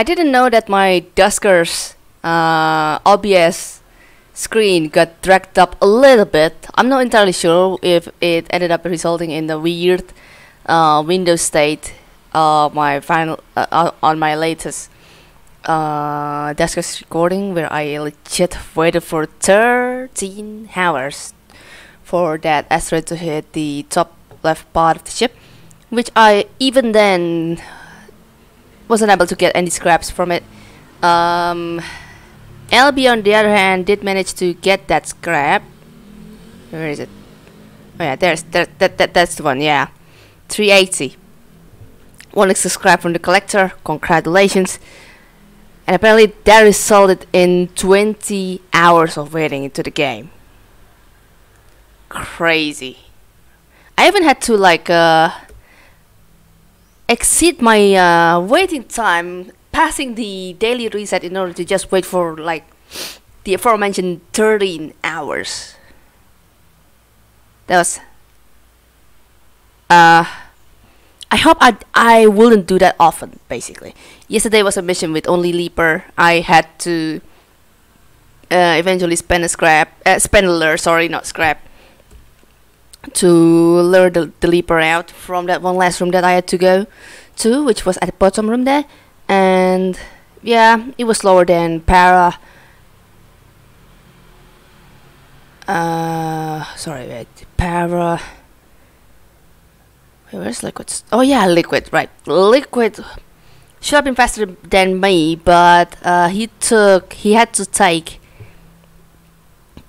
I didn't know that my Duskers uh, OBS screen got dragged up a little bit. I'm not entirely sure if it ended up resulting in the weird uh, state uh, my final uh, uh, on my latest uh, Duskers recording where I legit waited for 13 hours for that asteroid to hit the top left part of the ship, which I even then wasn't able to get any scraps from it. Um, LB on the other hand did manage to get that scrap. Where is it? Oh yeah, there's that that, that that's the one. Yeah, 380. One extra scrap from the collector. Congratulations. And apparently that resulted in 20 hours of waiting into the game. Crazy. I even had to like uh, exceed my uh, waiting time passing the daily reset in order to just wait for like the aforementioned 13 hours. That was uh I hope I I wouldn't do that often basically. Yesterday was a mission with only Leaper. I had to uh, eventually spend a scrap uh, spend sorry, not scrap to lure the, the Leaper out from that one last room that I had to go to, which was at the bottom room there. And yeah it was slower than para. Uh sorry wait para. Where's liquid oh yeah liquid right. Liquid should have been faster than me but uh, he took he had to take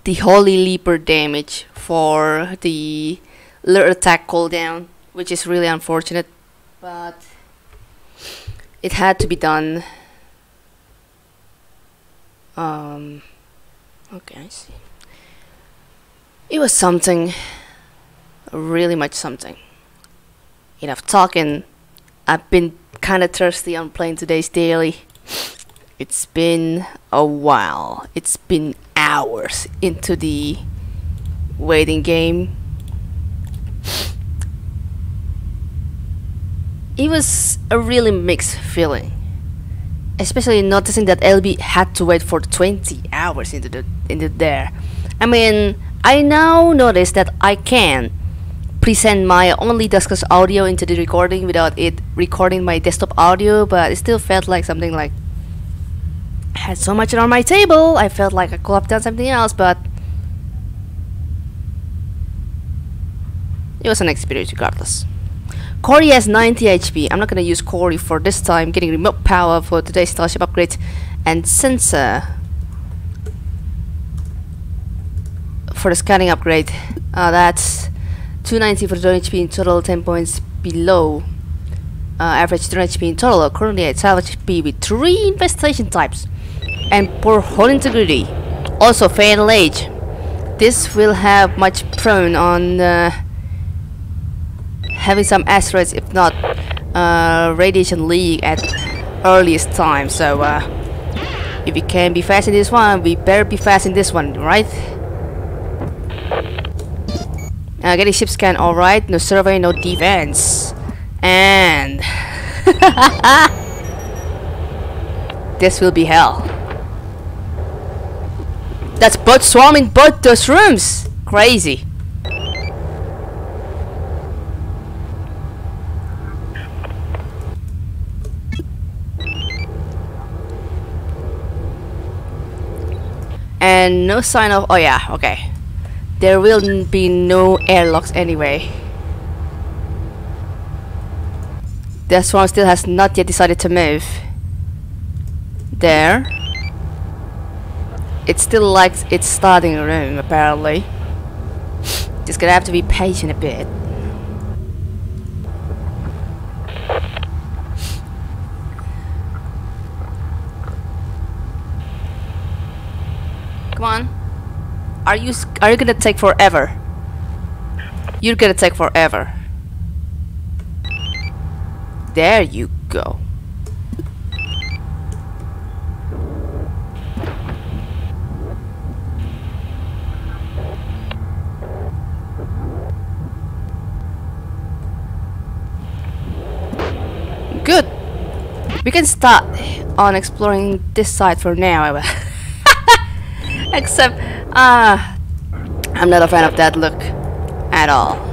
the holy leaper damage for the lure attack cooldown which is really unfortunate but it had to be done. Um, okay, I see. It was something, really much something. Enough talking. I've been kind of thirsty on playing today's daily. It's been a while. It's been hours into the waiting game. it was a really mixed feeling especially noticing that LB had to wait for 20 hours into the into there I mean I now notice that I can present my only Duskers audio into the recording without it recording my desktop audio but it still felt like something like I had so much on my table I felt like I could have done something else but it was an experience regardless Corey has 90 HP. I'm not gonna use Corey for this time. Getting remote power for today's starship upgrade and sensor for the scanning upgrade. Uh, that's 290 for the HP in total, 10 points below. Uh, average 200 HP in total. Currently at 12 HP with 3 infestation types and poor hull integrity. Also fatal age. This will have much prone on uh, having some asteroids if not uh, radiation leak at earliest time. So uh, if we can be fast in this one we better be fast in this one right? Uh, getting ship scan alright no survey no defense. And this will be hell. That's both swarming both those rooms. Crazy and no sign of oh yeah okay. There will be no airlocks anyway. The one still has not yet decided to move. There. It still likes its starting room apparently. Just gonna have to be patient a bit Come on. Are you are you gonna take forever? You're gonna take forever. There you go. Good. We can start on exploring this side for now. Except, uh, I'm not a fan of that look at all.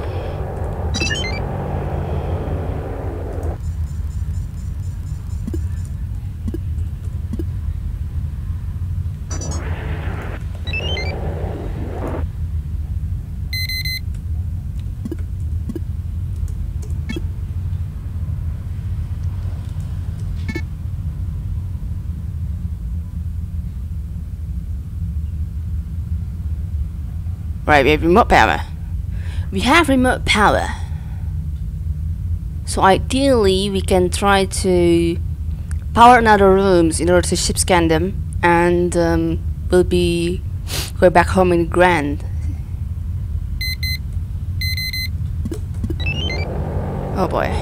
Right, we have remote power. We have remote power. So ideally, we can try to power another rooms in order to ship scan them, and um, we'll be going back home in Grand. Oh boy.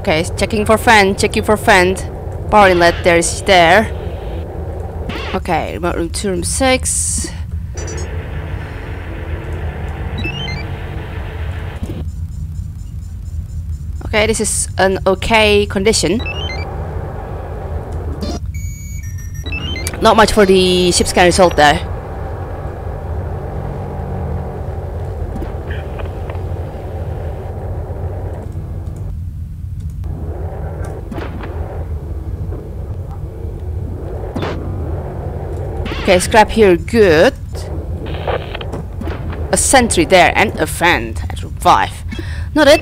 Okay, checking for fan, checking for fan power inlet there is there. Okay, remote room 2, room 6. Okay, this is an okay condition. Not much for the ship scan result there. Okay, scrap here, good. A sentry there and a friend at room 5. Not it.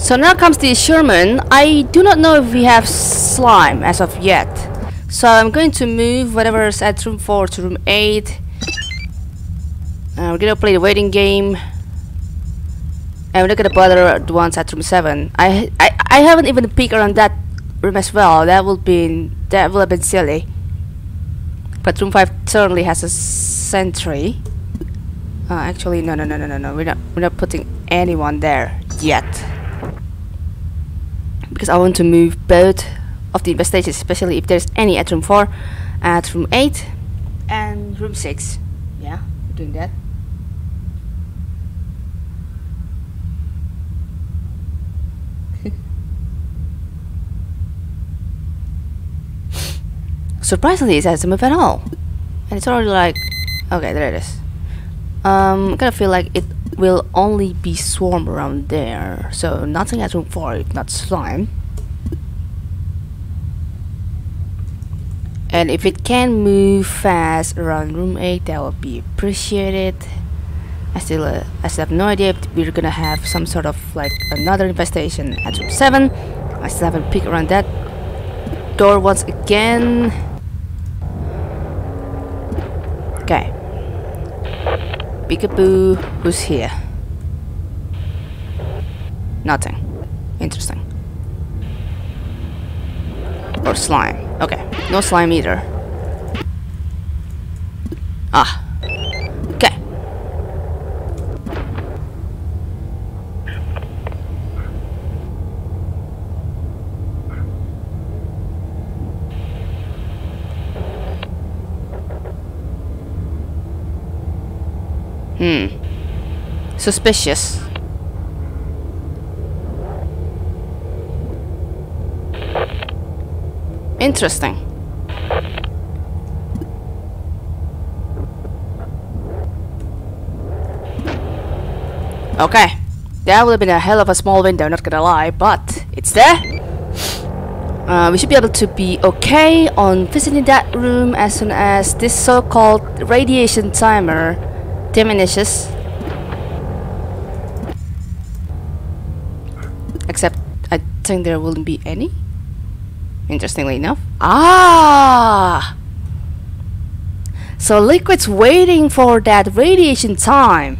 So now comes the Sherman. I do not know if we have slime as of yet. So I'm going to move whatever's at room 4 to room 8. Uh, we're gonna play the waiting game. And we're not gonna bother the ones at room 7. I, I, I haven't even peeked around that room as well. That would be that would have been silly. But room five certainly has a sentry. Uh, actually, no, no, no, no, no, no. We're not we're not putting anyone there yet because I want to move both of the investigations, especially if there's any at room four, at room eight, and room six. Yeah, we're doing that. Surprisingly it doesn't move at all. And it's already like okay there it is. Um I kind of feel like it will only be swarm around there. So nothing at room 4 if not slime. And if it can move fast around room 8 that would be appreciated. I still uh, I still have no idea if we're gonna have some sort of like another infestation at room 7 I still haven't peeked around that door once again Okay. Peekaboo, who's here? Nothing. Interesting. Or slime. Okay, no slime either. Ah. Okay. Hmm. Suspicious. Interesting. Okay. That would have been a hell of a small window, not gonna lie, but it's there. Uh, we should be able to be okay on visiting that room as soon as this so-called radiation timer diminishes. Except, I think there wouldn't be any. Interestingly enough. Ah! So Liquid's waiting for that radiation time.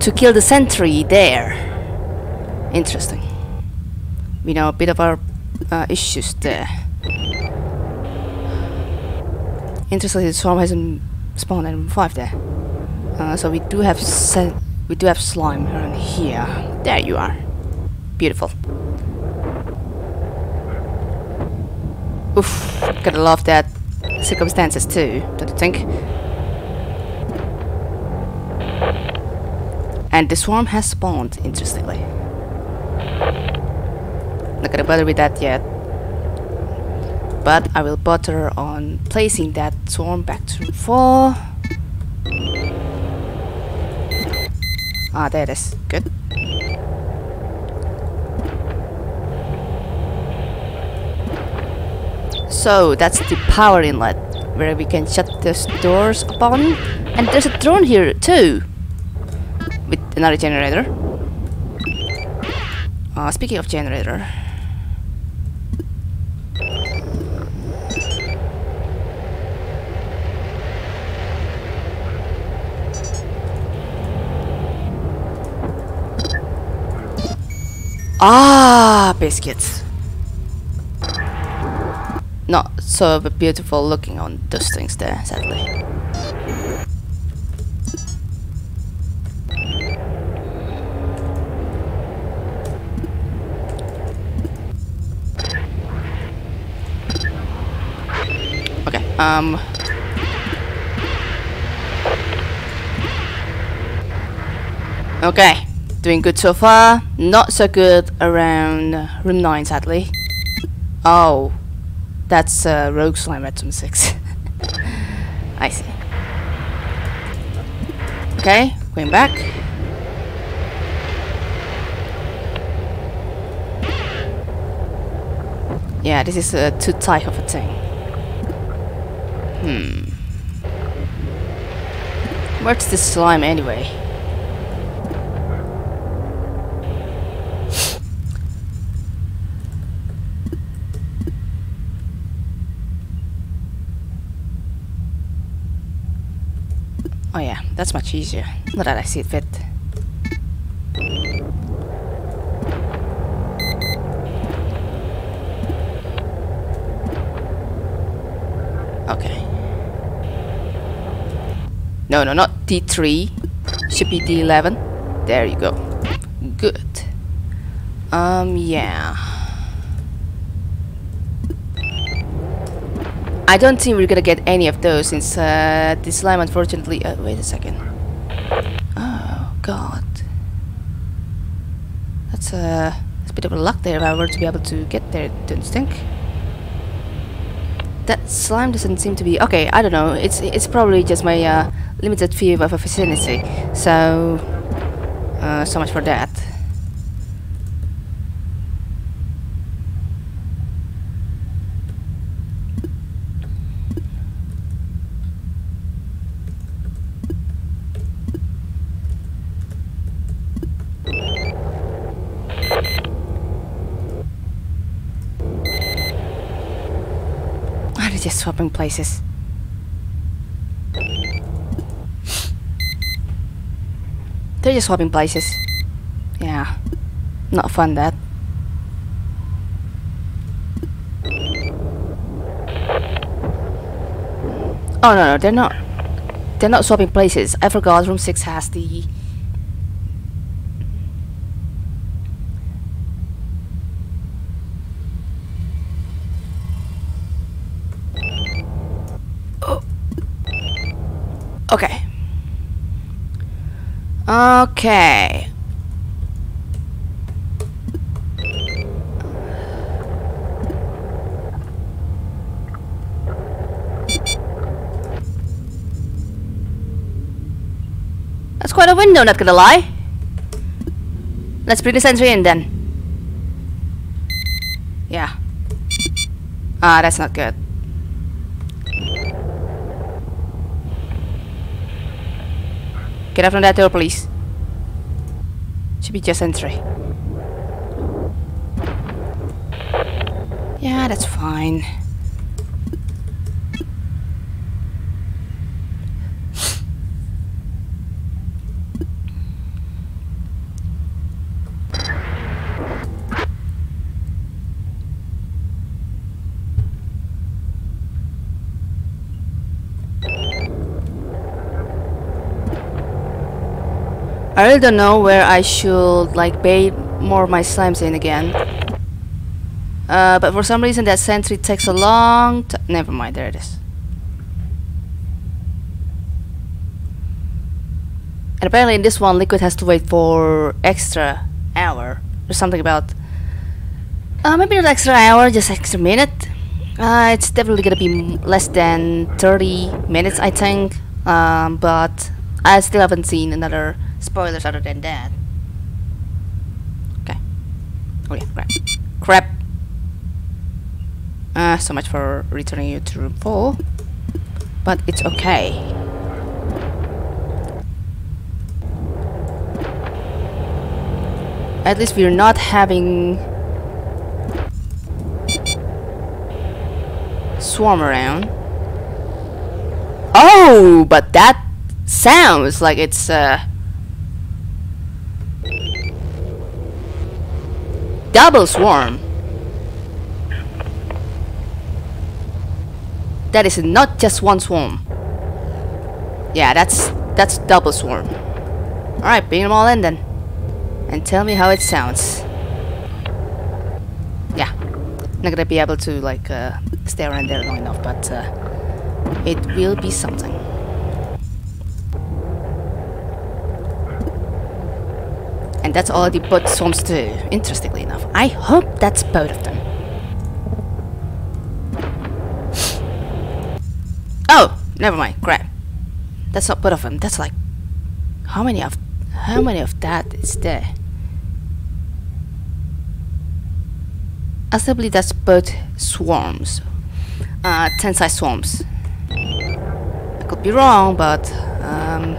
To kill the sentry there. Interesting. We know a bit of our uh, issues there. Interestingly, the swarm hasn't spawned at 5 there. Uh, so we do have we do have slime around here. There you are. Beautiful. Oof, gotta love that circumstances too, don't you think? And the swarm has spawned, interestingly. Not gonna bother with that yet. But I will bother on placing that swarm back to room 4. Ah, there it is. Good. So that's the power inlet where we can shut those doors upon. And there's a drone here too with another generator. Uh, speaking of generator. Ah, biscuits. Not so beautiful looking on those things there, sadly. Okay, um... Okay, doing good so far. Not so good around room 9, sadly. Oh, that's uh, Rogue Slime at room 6. I see. Okay, going back. Yeah, this is uh, too tight of a thing. Hmm. Where's this slime anyway? Oh yeah, that's much easier. Not that I see it fit. Okay. No, no, not D3. Should be D11. There you go. Good. Um, yeah. I don't think we're gonna get any of those since uh, this slime unfortunately... Uh, wait a second. Oh, God. That's, uh, that's a bit of a luck there if I were to be able to get there, don't you think? That slime doesn't seem to be... Okay, I don't know. It's it's probably just my uh, limited view of a vicinity. So, uh, so much for that. Just swapping places. They're just swapping places. Yeah. Not fun that. Oh no no, they're not they're not swapping places. I forgot room six has the Okay. Okay. That's quite a window, not gonna lie. Let's bring the sentry in then. Yeah. Ah, that's not good. Get up from that door, please. Should be just entry. Yeah, that's fine. I really don't know where I should like bait more of my slimes in again. Uh, but for some reason that sentry takes a long time. Never mind, there it is. And apparently in this one, Liquid has to wait for extra hour. or something about... Uh, maybe not extra hour, just extra minute. Uh, it's definitely gonna be less than 30 minutes, I think. Um, but I still haven't seen another spoilers other than that. Okay. Oh yeah, crap. Crap. Uh, so much for returning you to room 4. But it's okay. At least we're not having swarm around. Oh, but that sounds like it's uh double swarm. That is not just one swarm. Yeah, that's that's double swarm. Alright, bring them all in then and tell me how it sounds. Yeah, not gonna be able to like uh, stay around there long enough, but uh, it will be something. That's all the both swarms do, interestingly enough. I hope that's both of them. Oh, never mind, crap. That's not both of them, that's like... How many of... How many of that is there? Believe that's both swarms. Uh, tensile swarms. I could be wrong, but um,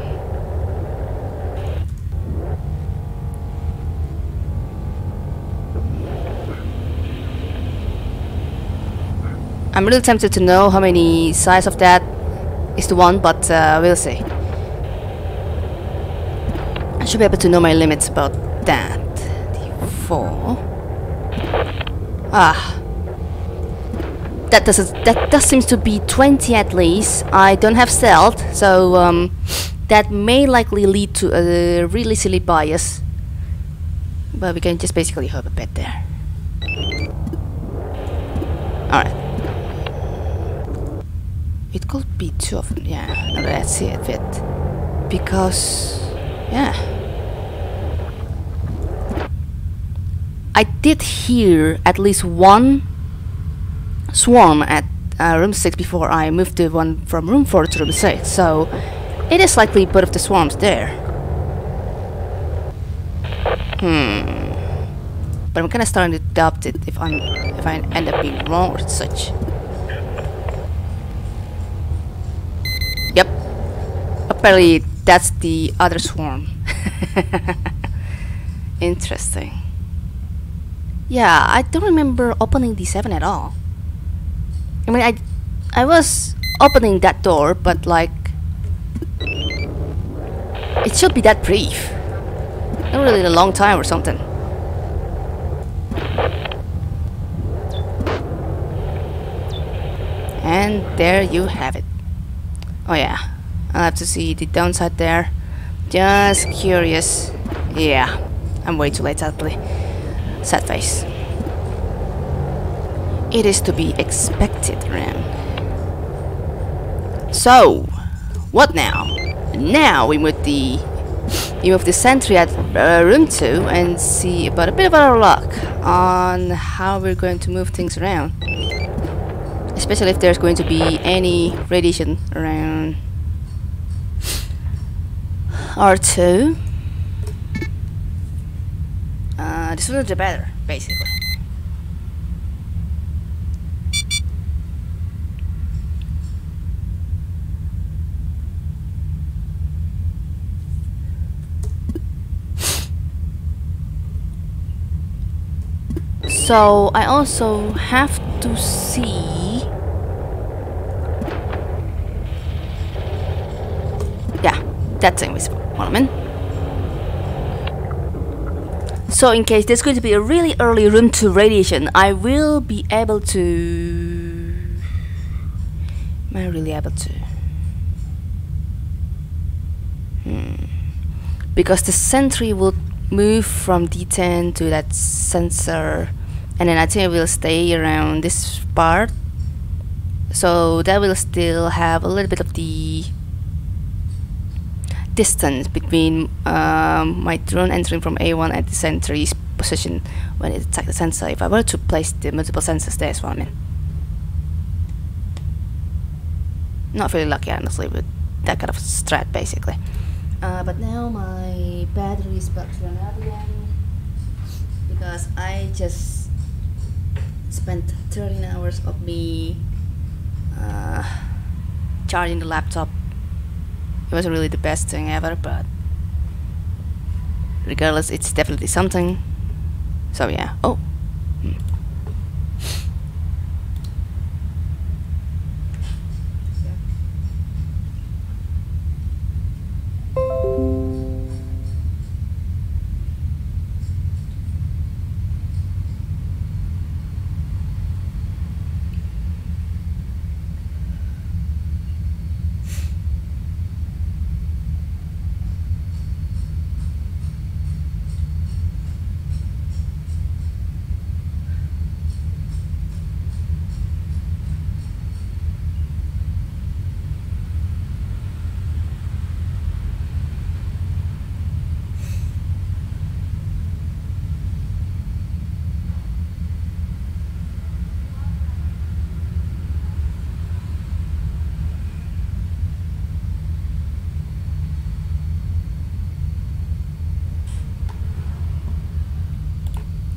I'm really tempted to know how many size of that is the one, but uh, we'll see. I should be able to know my limits about that. D4. Ah. That does that does seems to be 20 at least. I don't have stealth, so um, that may likely lead to a really silly bias. But we can just basically hope a bit there. Alright. It could be two of them, yeah. let's see it. Because, yeah. I did hear at least one swarm at uh, room 6 before I moved the one from room 4 to room 6, so it is likely both of the swarms there. Hmm. But I'm kinda starting to doubt it if I'm if I end up being wrong or such. Yep. Apparently that's the other swarm. Interesting. Yeah, I don't remember opening D7 at all. I mean, I, I was opening that door, but like, it should be that brief. Not really a long time or something. And there you have it. Oh yeah, I'll have to see the downside there. Just curious. Yeah, I'm way too late sadly. Sad face. It is to be expected, Ram. So, what now? Now we move the we move the sentry at uh, room 2 and see about a bit of our luck on how we're going to move things around. Especially if there's going to be any radiation around R2. Uh, the sooner the better, basically. So I also have to see Yeah, that's invisible. Minute. So in case there's going to be a really early room to radiation, I will be able to... Am I really able to? Hmm. Because the sentry will move from D10 to that sensor and then I think it will stay around this part so that will still have a little bit of the distance between um, my drone entering from A1 at the sentry's position when it attacked the sensor. If I were to place the multiple sensors there as well I mean. Not really lucky honestly with that kind of strat basically. Uh, but now my battery is about to out again because I just spent 13 hours of me uh, charging the laptop it wasn't really the best thing ever but regardless it's definitely something. So yeah. Oh hmm.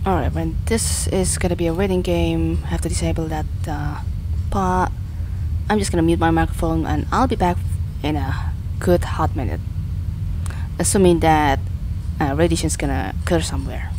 Alright, when this is gonna be a waiting game, I have to disable that uh, part. I'm just gonna mute my microphone and I'll be back in a good hot minute. Assuming that uh, radiation is gonna occur somewhere.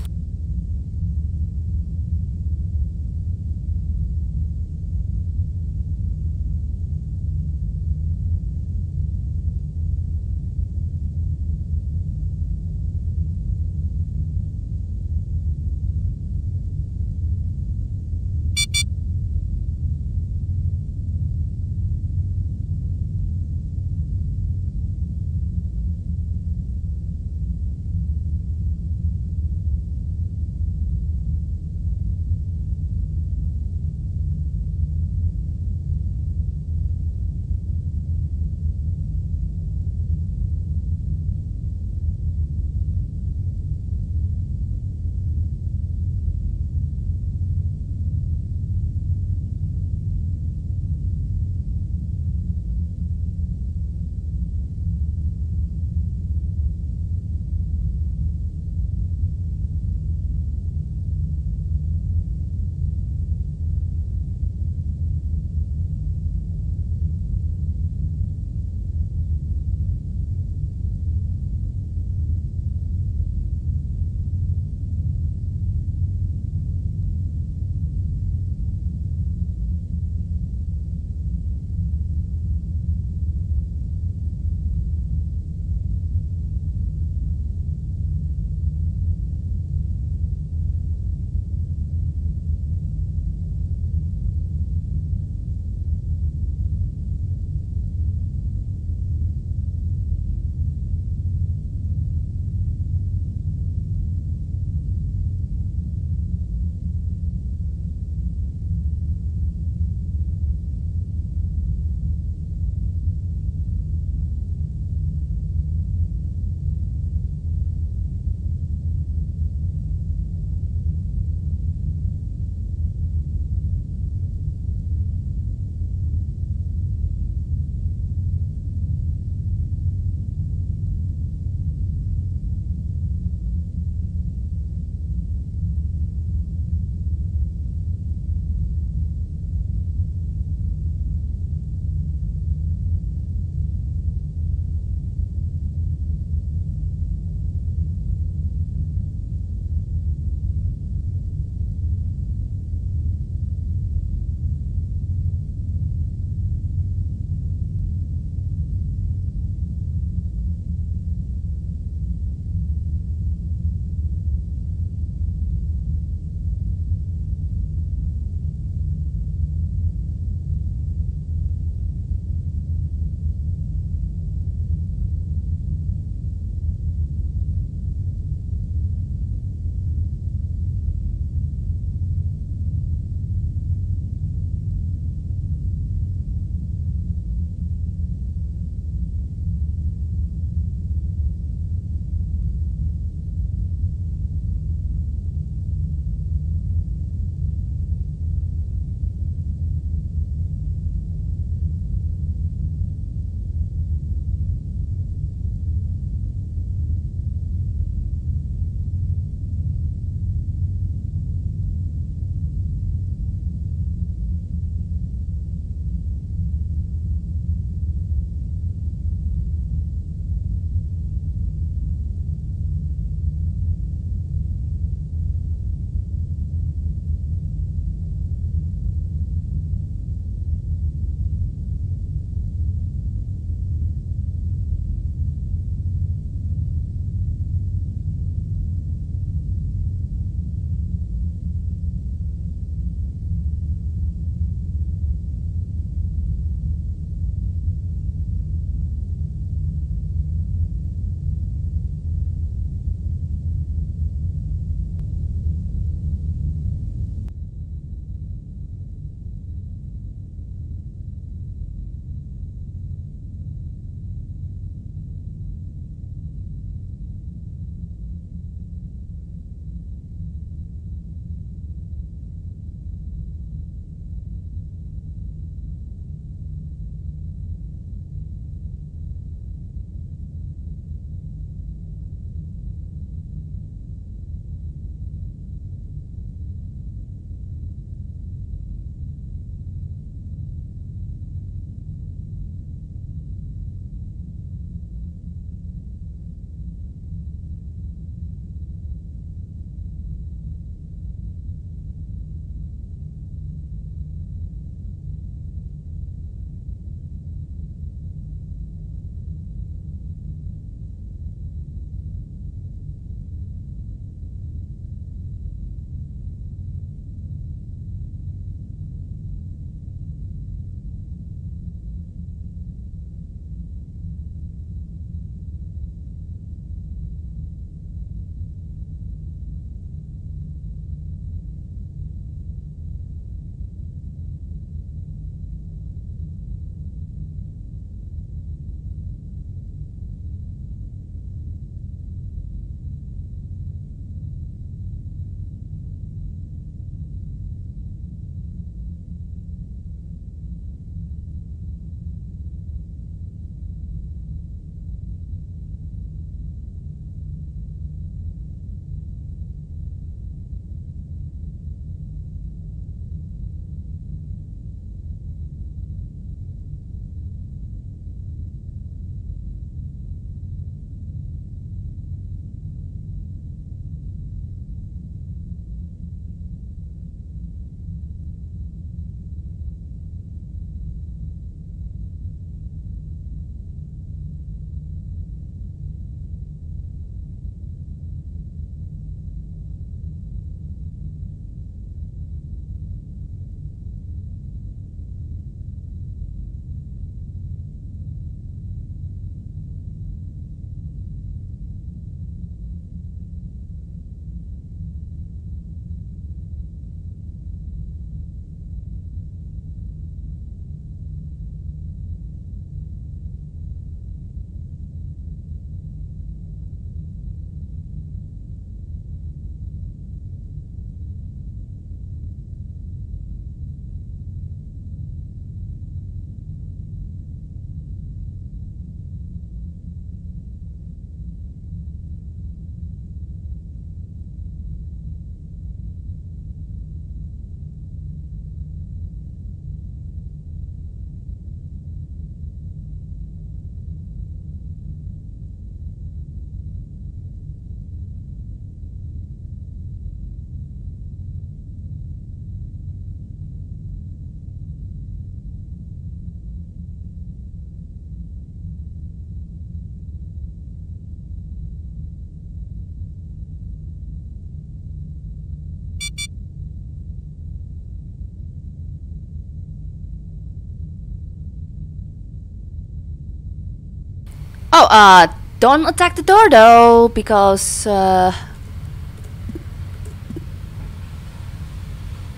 Uh, don't attack the door though, because uh,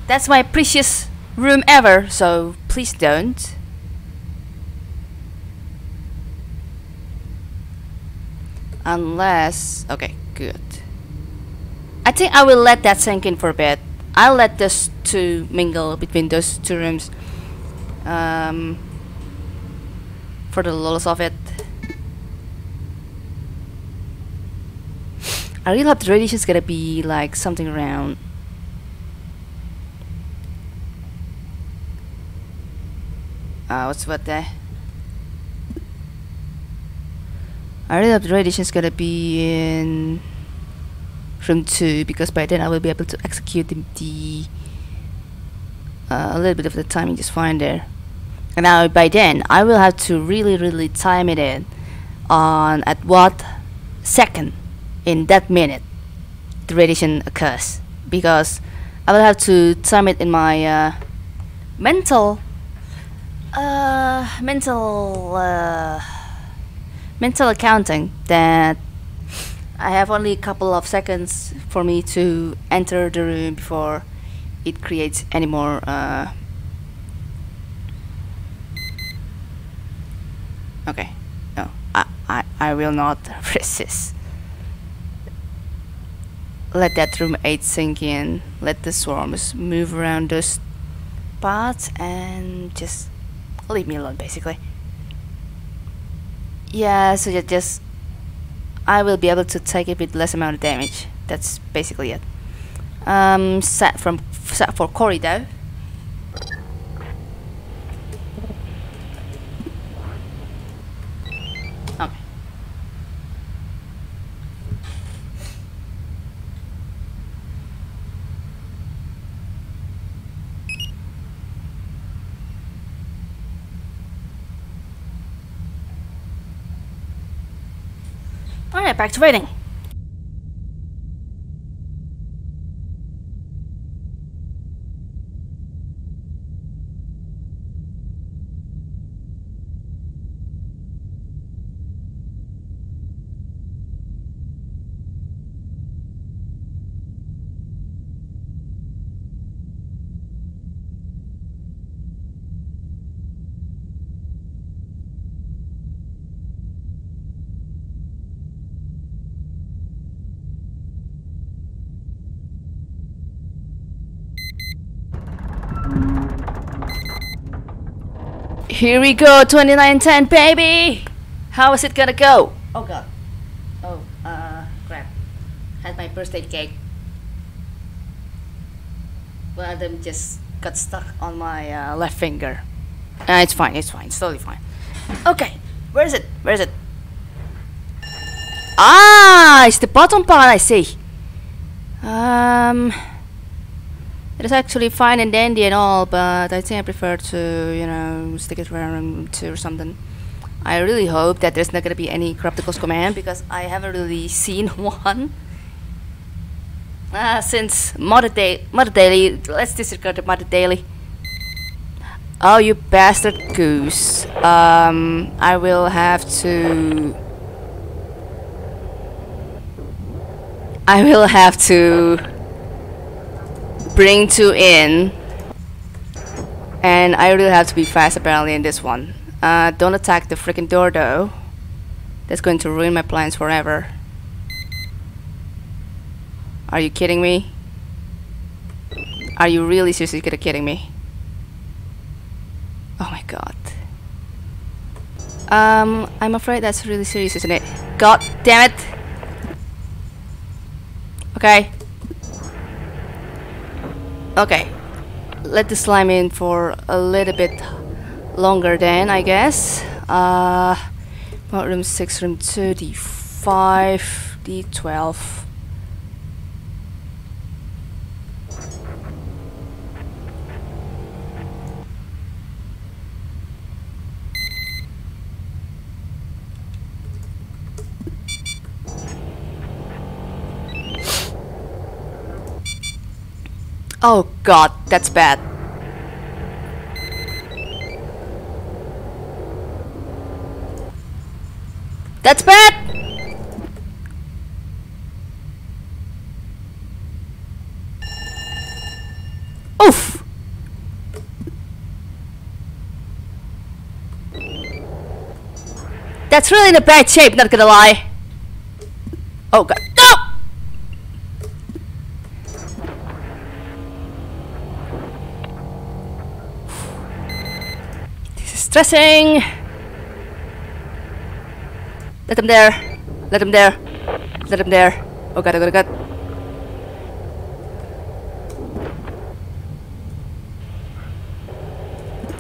that's my precious room ever. So please don't. Unless, okay, good. I think I will let that sink in for a bit. I'll let those two mingle between those two rooms. Um, for the lulls of it. I really hope the radiation is gonna be like something around. Uh, what's what there? I really hope the radiation is gonna be in room 2 because by then I will be able to execute the, the uh, a little bit of the timing just fine there. And now by then I will have to really really time it in on at what second in that minute the radiation occurs. Because I will have to time it in my uh, mental uh, mental uh, mental accounting that I have only a couple of seconds for me to enter the room before it creates any more uh, okay. No I, I, I will not resist let that room 8 sink in let the swarms move around those parts and just leave me alone basically yeah so just I will be able to take a bit less amount of damage. That's basically it. Um, set from set for Cory though. Okay. Alright, back to waiting. Here we go, 2910, baby! How is it gonna go? Oh god. Oh, uh, crap. Had my birthday cake. One of them just got stuck on my uh, left finger. Uh, it's fine, it's fine, it's totally fine. Okay, where is it? Where is it? Ah, it's the bottom part, I see. Um... It is actually fine and dandy and all, but I think I prefer to, you know, stick it around two or something. I really hope that there's not gonna be any Corrupticles command because I haven't really seen one. Uh, since Mother, Day Mother Daily, let's disregard the Mother Daily. Oh, you bastard goose. Um, I will have to... I will have to bring two in. And I really have to be fast apparently in this one. Uh, don't attack the freaking door though. That's going to ruin my plans forever. Are you kidding me? Are you really seriously kidding me? Oh my god. Um, I'm afraid that's really serious isn't it? God damn it! Okay Okay, let the slime in for a little bit longer then, I guess. Uh, room 6, room 2, D5, D12. Oh god, that's bad. That's bad! Oof! That's really in a bad shape, not gonna lie. Oh god. Stressing. Let him there. Let him there. Let him there. Oh god, oh god, oh god.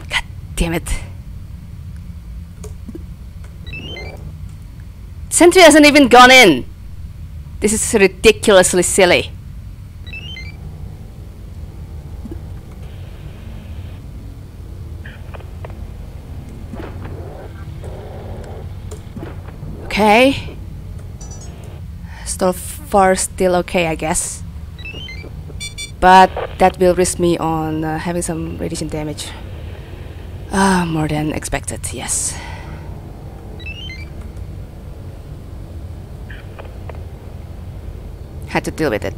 God damn it. Sentry hasn't even gone in. This is ridiculously silly. Okay. So far, still okay, I guess. But that will risk me on uh, having some radiation damage. Ah, more than expected, yes. Had to deal with it.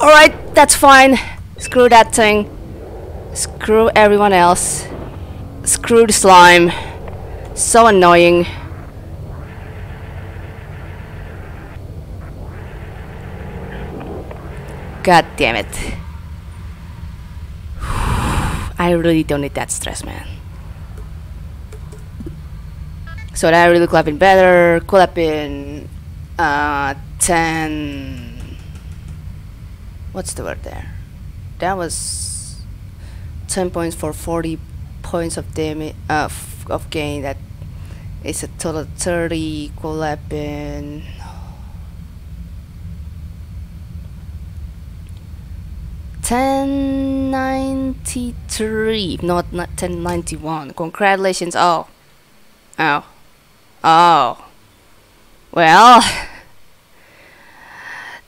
Alright, that's fine. Screw that thing. Screw everyone else. Screw the slime. So annoying. God damn it. I really don't need that stress, man. So that really could have been better. Could have been uh, 10. What's the word there? That was 10 points for 40 points of damage uh, of gain. That is a total 30. Could have been. Ten ninety three, not not ten ninety one. Congratulations! Oh, oh, oh. Well,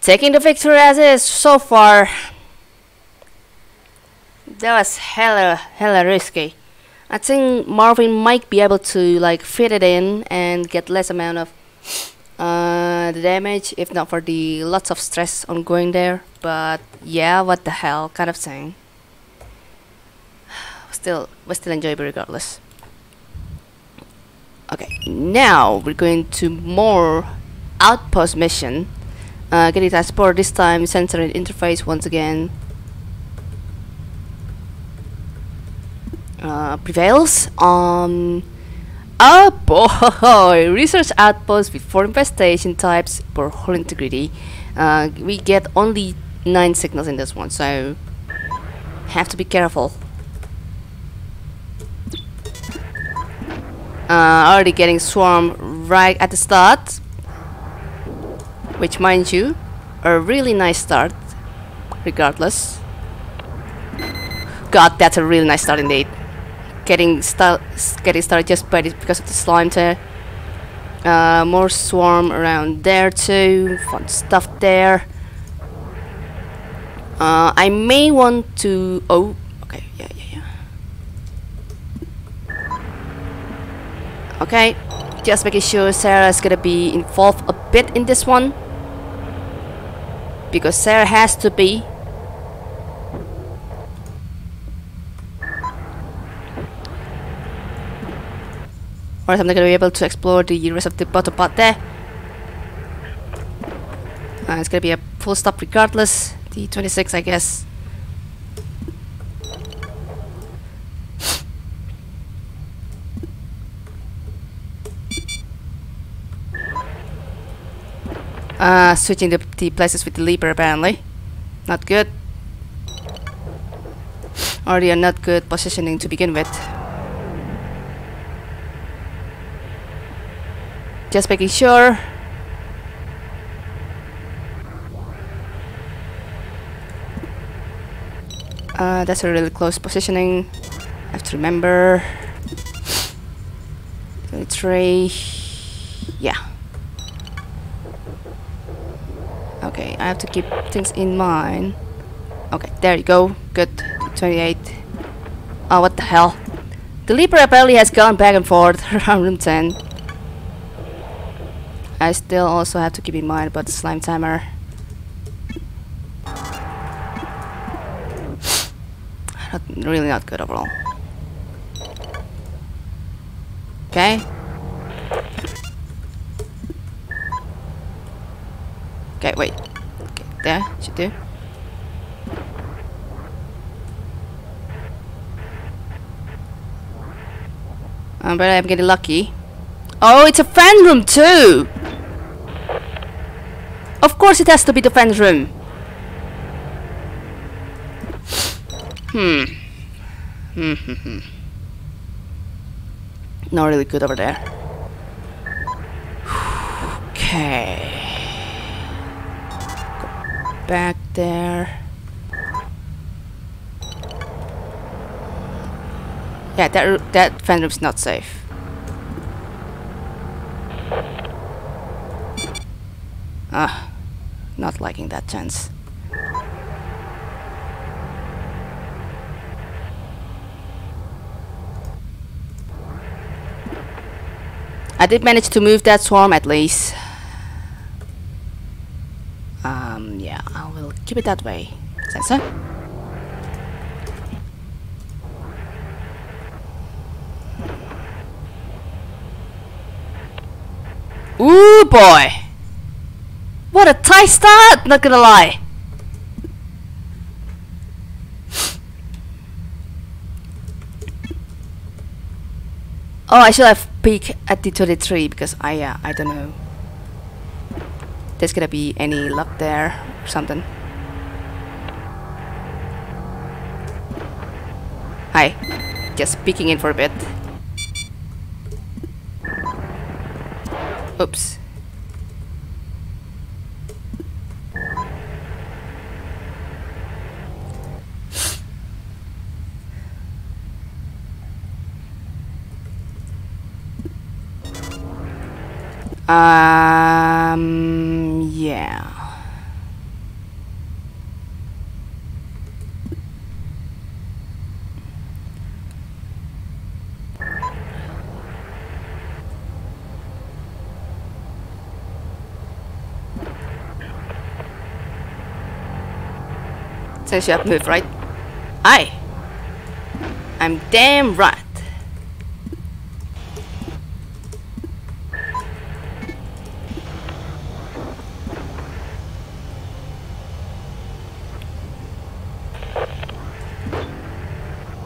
taking the victory as is so far. That was hella hella risky. I think Marvin might be able to like fit it in and get less amount of uh, the damage if not for the lots of stress on going there. But yeah, what the hell kind of thing. Still, was still enjoyable regardless. Okay, now we're going to more outpost mission. Uh, getting transport this time, sensor interface once again. Uh, prevails on Oh boy! Research outpost with four infestation types for whole integrity. Uh, we get only nine signals in this one, so have to be careful. Uh, already getting swarmed right at the start, which, mind you, a really nice start, regardless. God, that's a really nice start indeed getting start getting started just by because of the slime there. Uh, more swarm around there too. Fun stuff there. Uh, I may want to. Oh, okay, yeah, yeah, yeah. Okay, just making sure Sarah is gonna be involved a bit in this one because Sarah has to be or I'm not gonna be able to explore the rest of the bottom part there. Uh, it's gonna be a full stop regardless. The 26, I guess. Uh, switching the, the places with the leaper apparently. Not good. Already a not good positioning to begin with. Just making sure. Uh, that's a really close positioning. I have to remember. 23. Yeah. Okay, I have to keep things in mind. Okay, there you go. Good. 28. Oh, what the hell? The Leaper apparently has gone back and forth around room 10. I still also have to keep in mind about the slime timer. Not, really not good overall. Okay. Okay, wait. Okay, there, should do. Um, but I'm getting lucky. Oh, it's a fan room too! Of course it has to be the fan room. Hmm. Hmm, hmm, hmm. Not really good over there. okay. Go back there. Yeah, that that fan room's not safe. Ah, not liking that chance. I did manage to move that swarm at least. Um, yeah, I will keep it that way. Sensor? Ooh boy! What a tight start, not gonna lie. Oh, I should have peeked at the 23 because I uh, I don't know. There's gonna be any luck there or something. Hi, just peeking in for a bit. Oops. Um, yeah. Since you have moved, right? Aye. I'm damn right.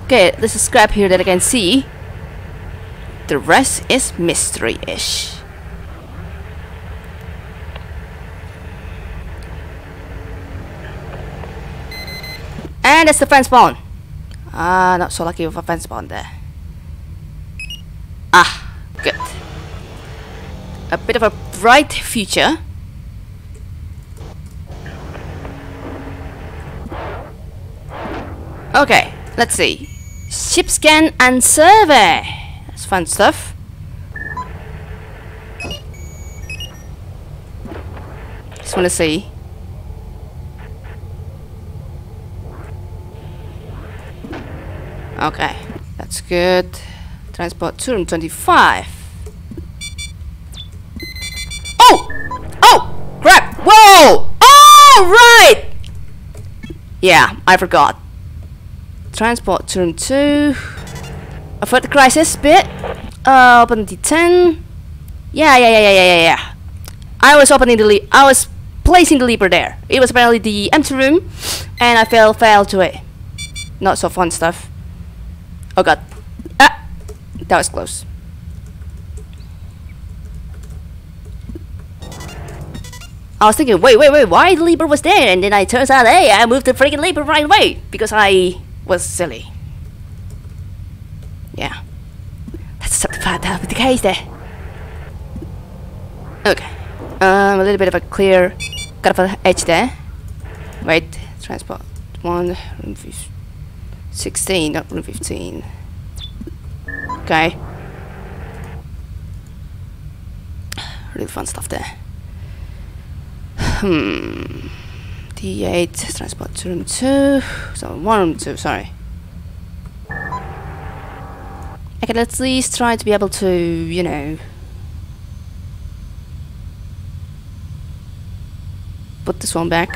Okay, there's a scrap here that I can see. The rest is mystery-ish. And that's the fan spawn. Ah, not so lucky with a fan spawn there. Ah, good. A bit of a bright future. Okay, let's see. Ship scan and survey. That's fun stuff. Just wanna see. Okay, that's good. Transport to room 25. Oh! Oh! Crap! Whoa! Oh, right! Yeah, I forgot. Transport room 2. Avert the crisis bit. Uh, open the 10. Yeah, yeah, yeah, yeah, yeah, yeah. I was opening the leap. I was placing the leaper there. It was apparently the empty room, and I fell, fell to it. Not so fun stuff. Oh god. Ah! That was close. I was thinking, wait, wait, wait, why the leaper was there? And then I turns out, hey, I moved the freaking leaper right away because I was silly. Yeah. That's something bad that with the case there. Okay. Um, a little bit of a clear cut an edge there. Wait, transport. One, room 16, not room 15. Okay. Really fun stuff there. Hmm. D8 transport to room 2. So, 1 room 2, sorry. I can at least try to be able to, you know, put this one back.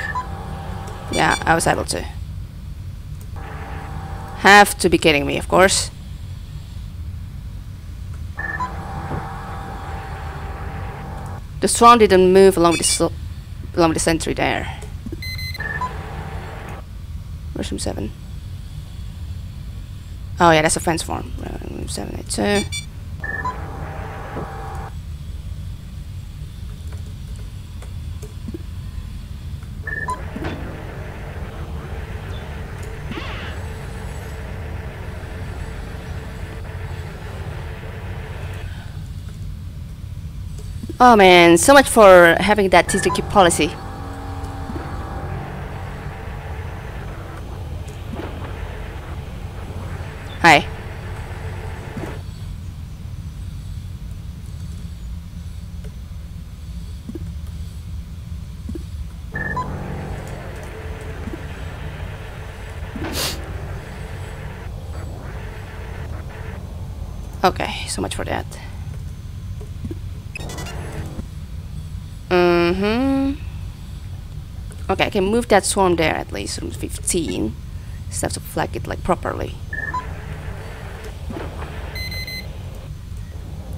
Yeah, I was able to. Have to be kidding me, of course. The swan didn't move along the, along the sentry there. Version 7. Oh yeah, that's a fence form. Uh, 782. Oh man, so much for having that TCQ policy. Hi. Okay, so much for that. Mm-hmm. Okay, I can move that swarm there at least, room 15. Just have to flag it like properly.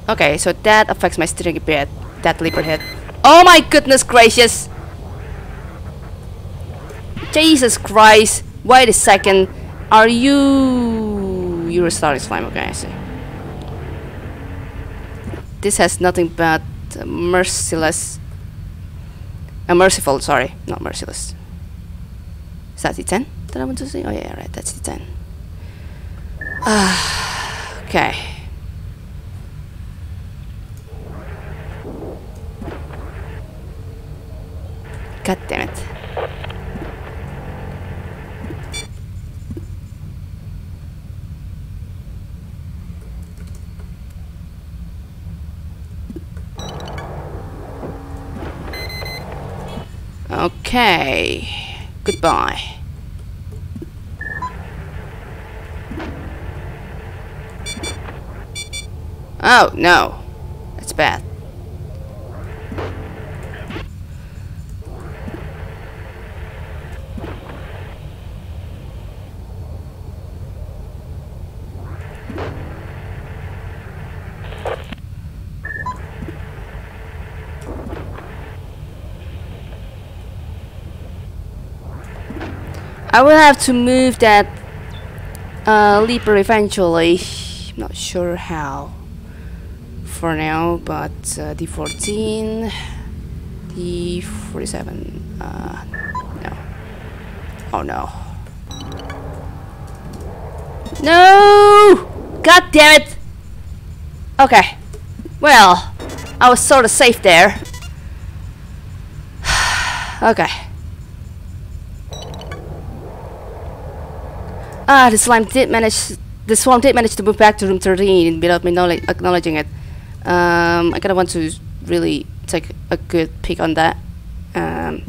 Okay, so that affects my steering a bit. That leopard head. Oh my goodness gracious! Jesus Christ! Wait a second. Are you... You're a star is fine, okay, I see. This has nothing but uh, merciless... Uh, merciful, sorry. Not merciless. Is that the 10 that I want to see? Oh yeah, right, that's the 10. Ah, okay. God damn it. Okay. Goodbye. Oh, no. That's bad. I will have to move that uh, leaper eventually. I'm not sure how for now, but uh, D14, D47, uh, no. Oh no. No! God damn it! Okay. Well, I was sort of safe there. okay. Ah, the slime did manage. The swarm did manage to move back to room 13 without me acknowledging it. Um, I kind of want to really take a good peek on that. Um,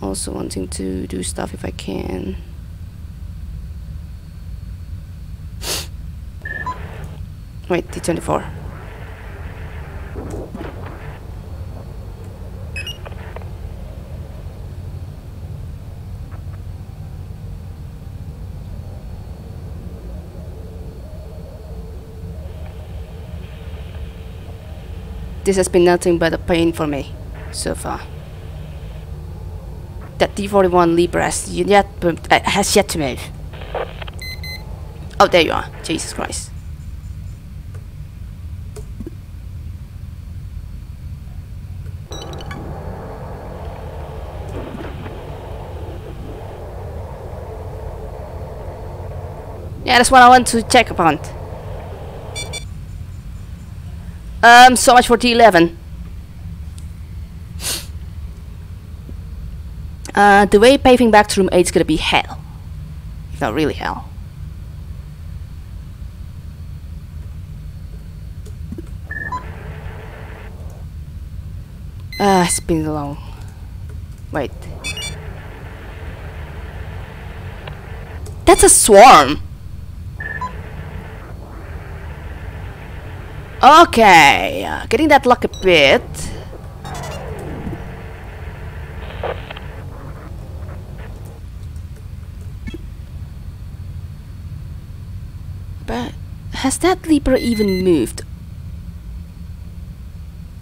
also wanting to do stuff if I can. Wait, D24. This has been nothing but a pain for me so far. That D41 leaper has yet, uh, has yet to move. Oh, there you are. Jesus Christ. Yeah, that's what I want to check upon. Um, so much for T11. Uh, the way paving back to room 8 is gonna be hell. Not really hell. Ah, uh, it's been long. Wait. That's a swarm! Okay, uh, getting that luck a bit. But has that leaper even moved?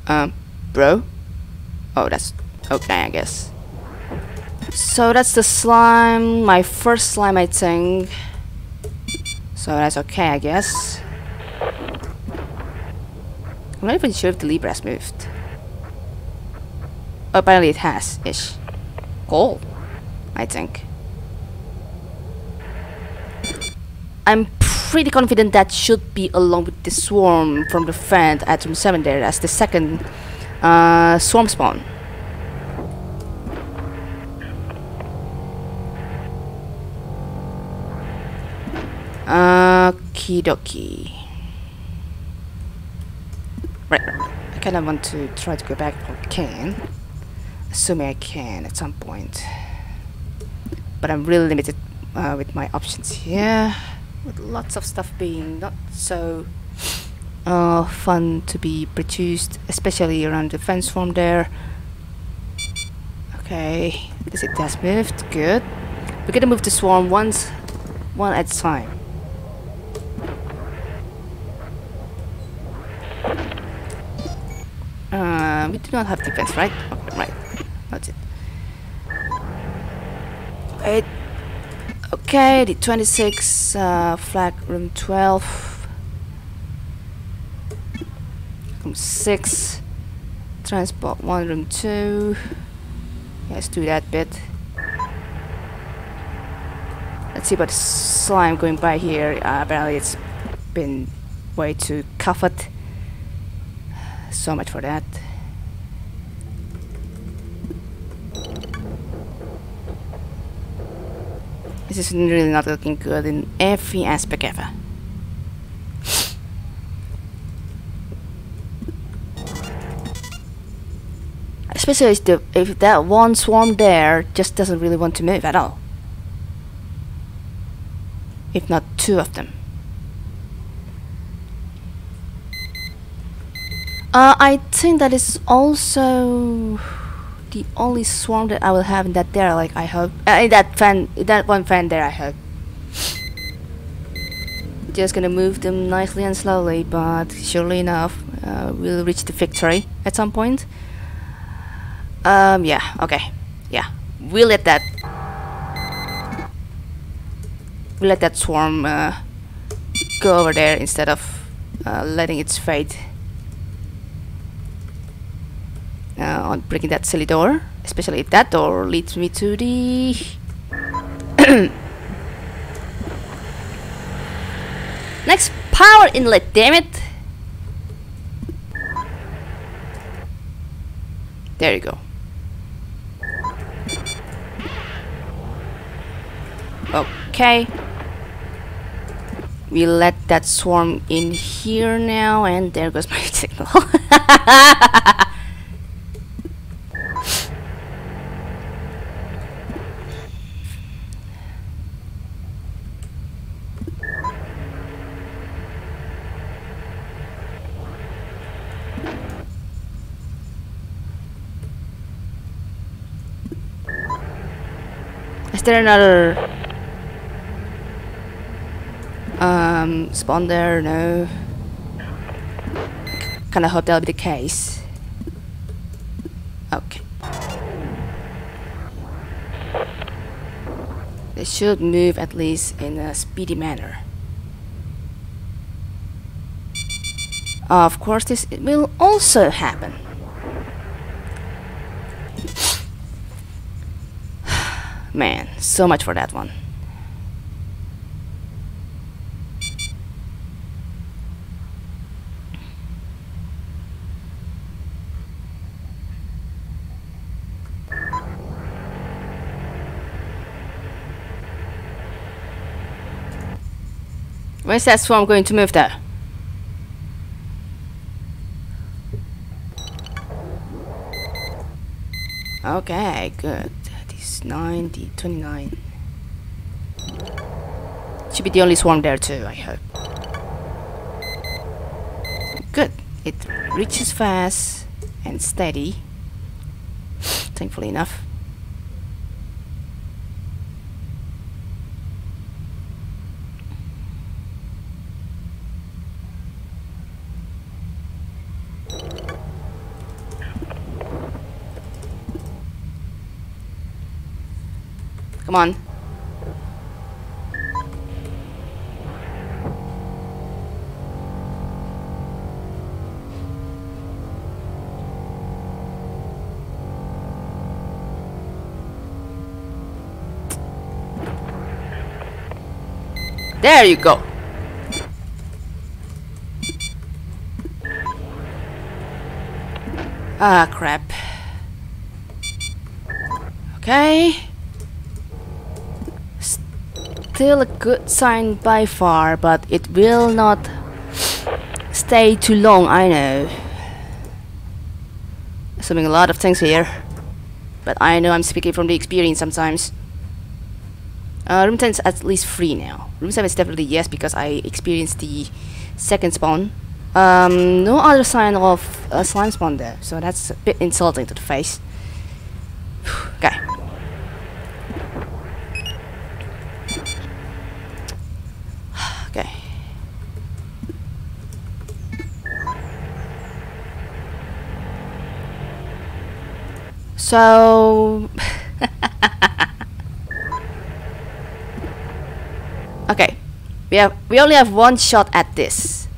Um, bro? Oh, that's okay, I guess. So that's the slime, my first slime, I think. So that's okay, I guess. I'm not even sure if the leaper has moved. Oh, apparently it has, ish. Cool, I think. I'm pretty confident that should be along with the swarm from the friend at room 7 there as the second uh, swarm spawn. Okie dokie. Right, I kind of want to try to go back if I can. Assuming I can at some point. But I'm really limited uh, with my options here. With lots of stuff being not so uh, fun to be produced, especially around the fence form there. Okay, this it has moved, good. We're gonna move the swarm once, one at a time. Do not have defense, right? Okay, right. That's it. Wait. Okay, the 26, uh, flag room 12. Room 6. Transport 1, room 2. Let's do that bit. Let's see about the slime going by here. Uh, apparently it's been way too covered. So much for that. This is really not looking good in every aspect ever. Especially if, the, if that one swarm there just doesn't really want to move at all. If not two of them. Uh, I think that is also the only swarm that I will have in that there. Like I hope, uh, in that fan, that one fan there. I hope. Just gonna move them nicely and slowly, but surely enough, uh, we'll reach the victory at some point. Um, yeah, okay, yeah, we'll let that. We'll let that swarm uh, go over there instead of uh, letting its fate uh, on breaking that silly door especially if that door leads me to the next power inlet damn it. There you go. Okay. We let that swarm in here now and there goes my signal Is there another um, spawn there? No. Kinda hope that'll be the case. Okay. They should move at least in a speedy manner. Of course, this will also happen. Man, so much for that one. Where's that swarm going to move there? Okay, good. This 90, 29. Should be the only swarm there too, I hope. Good. It reaches fast and steady. Thankfully enough. Come on. There you go. Ah, crap. Okay. Still a good sign by far, but it will not stay too long, I know. Assuming a lot of things here. But I know I'm speaking from the experience sometimes. Uh, room 10 is at least free now. Room 7 is definitely yes because I experienced the second spawn. Um, no other sign of a slime spawn there, so that's a bit insulting to the face. okay. So... Okay. We have we only have one shot at this.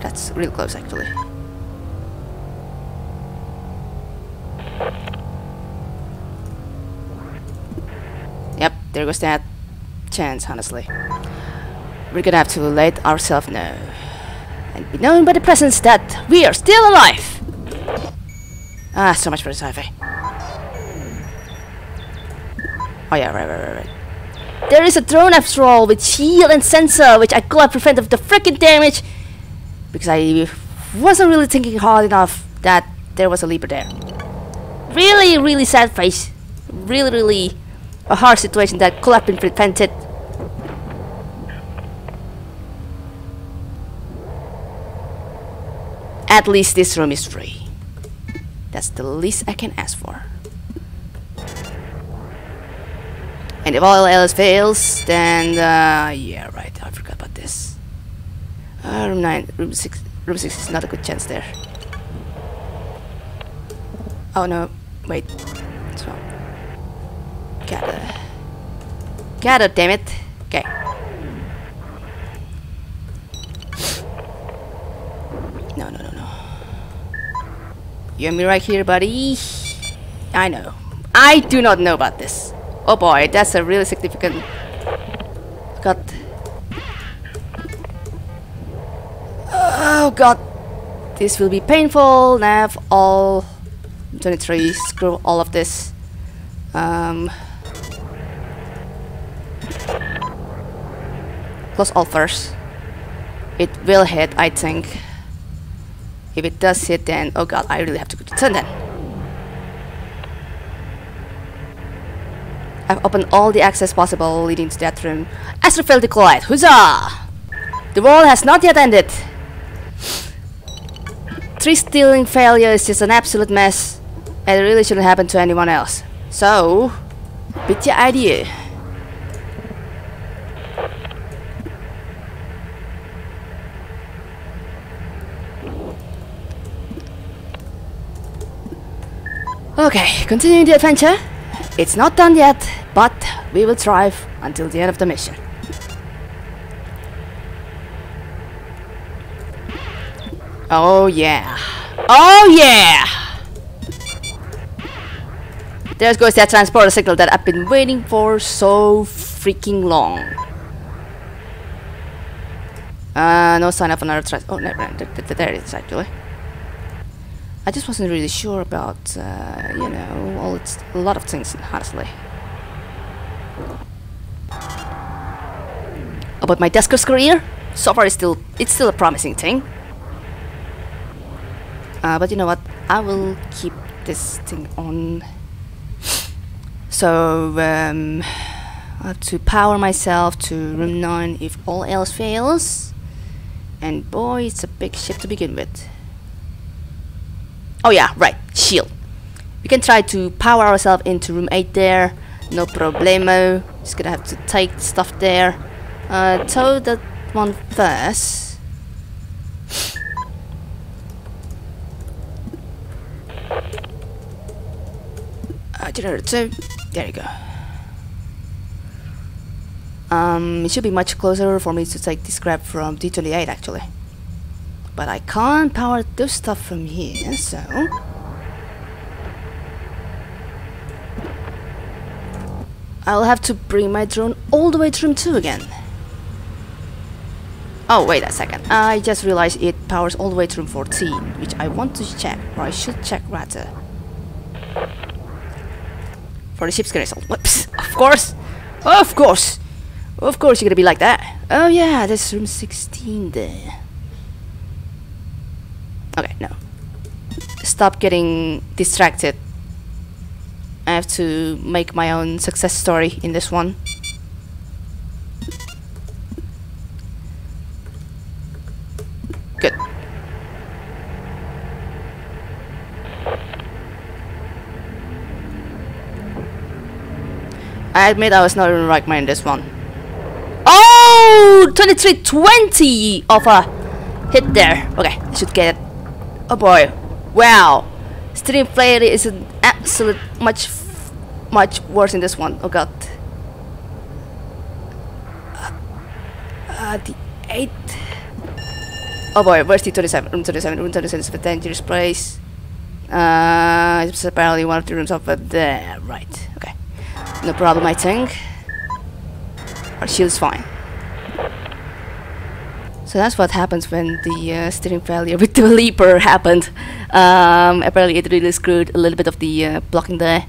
That's real close actually. Yep, there goes that chance, honestly. We're gonna have to let ourselves know and be known by the presence that we are still alive. Ah, so much for the sci-fi. Oh yeah, right, right, right, right. There is a drone after all with shield and sensor, which I could have prevented the freaking damage because I wasn't really thinking hard enough that there was a leaper there. Really, really sad face. Really, really a hard situation that could have been prevented At least this room is free. That's the least I can ask for. And if all else fails, then uh, yeah, right. I forgot about this. Uh, room nine, room six, room six is not a good chance there. Oh no, wait. Wrong? Gotta, gotta, damn it. Okay. No, no, no, no. You and me right here, buddy. I know. I do not know about this. Oh boy, that's a really significant God. Oh god. This will be painful. Nav all 23. Screw all of this. Um, close all first. It will hit, I think. If it does hit, then oh god, I really have to go to turn then. I've opened all the access possible leading to that room. Astrophil deployed. Huzzah! The war has not yet ended. Tree stealing failure is just an absolute mess, and it really shouldn't happen to anyone else. So, with your idea. Okay, continuing the adventure. It's not done yet, but we will thrive until the end of the mission. Oh yeah. Oh yeah! There goes that transporter signal that I've been waiting for so freaking long. Uh, no sign of another trans- oh, never mind, there it is actually. I just wasn't really sure about, uh, you know, all it's a lot of things, honestly. About my Dusker's career, so far it's still it's still a promising thing. Uh, but you know what? I will keep this thing on So um, I have to power myself to room 9 if all else fails. And boy, it's a big ship to begin with. Oh yeah, right, shield. We can try to power ourselves into room 8 there. No problemo. Just gonna have to take stuff there. Uh, tow that one first. Uh, generator 2. There you go. Um, it should be much closer for me to take this scrap from D28 actually. But I can't power this stuff from here, so... I'll have to bring my drone all the way to room 2 again. Oh, wait a second. I just realized it powers all the way to room 14, which I want to check, or I should check rather. For the ship's result. Whoops. Of course. Of course. Of course you're gonna be like that. Oh yeah, there's room 16 there. Okay, no. Stop getting distracted. I have to make my own success story in this one. Good. I admit I was not in the right mind in this one. Oh! 2320 of a hit there. Okay, I should get it. Oh boy. Wow. Steering failure is an absolute much much worse in this one. Oh god. Uh, uh, the 8. Oh boy, where's the 27? Room 27. Room 27 is a dangerous place. Uh, it's apparently one of the rooms over there. Right, okay. No problem, I think. Our shield's fine. So that's what happens when the uh, steering failure with the leaper happened. Um, apparently it really screwed a little bit of the uh, blocking there.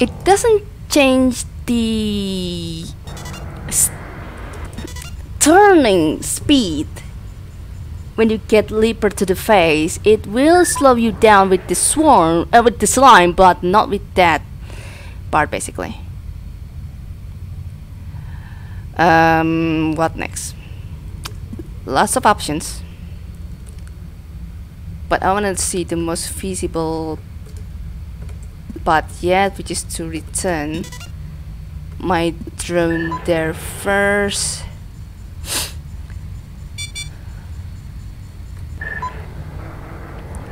It doesn't change the turning speed when you get leaper to the face. It will slow you down with the swarm, uh, with the slime, but not with that part basically. Um, what next? Lots of options. But I want to see the most feasible path yet, which is to return my drone there first.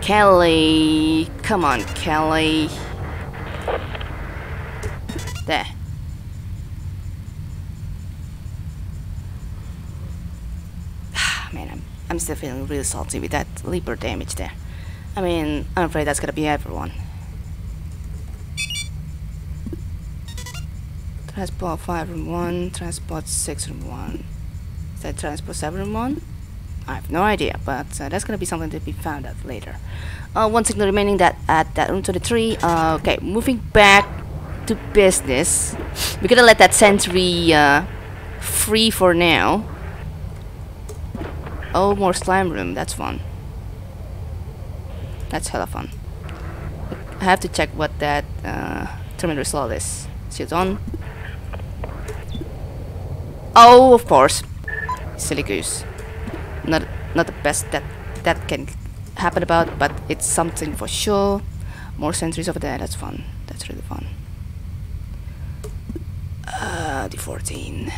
Kelly, come on, Kelly. I'm, still feeling really salty with that leaper damage there. I mean, I'm afraid that's gonna be everyone. Transport 5 room 1, transport 6 room 1. Is that transport 7 room 1? I have no idea, but uh, that's gonna be something to be found out later. Uh, one signal remaining that at that room 23. Uh, okay, moving back to business. We're gonna let that sentry uh, free for now. Oh, more slime room. That's fun. That's hella fun. I have to check what that uh, terminal slot is. See on. Oh, of course. Silly goose. Not not the best that that can happen about, but it's something for sure. More sentries over there. That's fun. That's really fun. Uh, the 14.